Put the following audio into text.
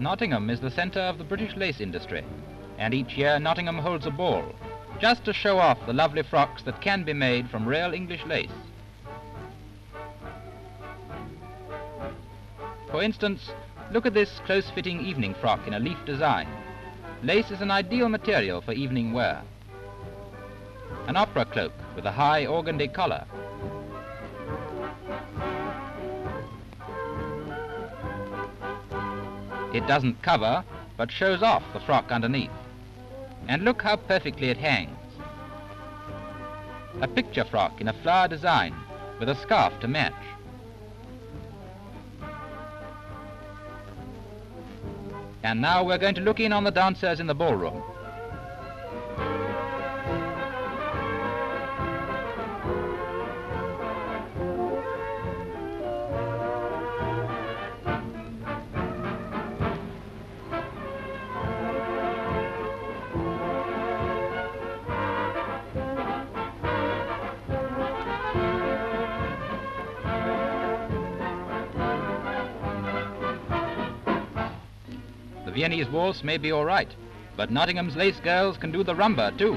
Nottingham is the centre of the British lace industry, and each year Nottingham holds a ball, just to show off the lovely frocks that can be made from real English lace. For instance, look at this close-fitting evening frock in a leaf design. Lace is an ideal material for evening wear. An opera cloak with a high organdy collar. It doesn't cover, but shows off the frock underneath. And look how perfectly it hangs. A picture frock in a flower design with a scarf to match. And now we're going to look in on the dancers in the ballroom. Viennese waltz may be all right, but Nottingham's lace girls can do the rumba too.